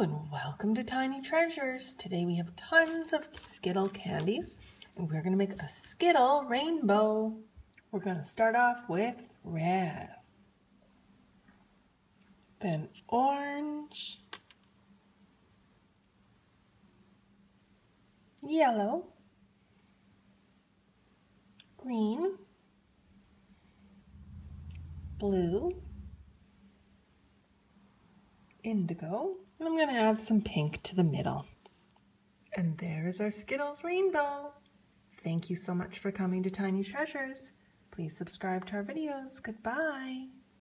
and welcome to Tiny Treasures. Today we have tons of Skittle candies and we're going to make a Skittle rainbow. We're going to start off with red, then orange, yellow, green, blue, indigo, and I'm going to add some pink to the middle. And there is our Skittles rainbow. Thank you so much for coming to Tiny Treasures. Please subscribe to our videos. Goodbye.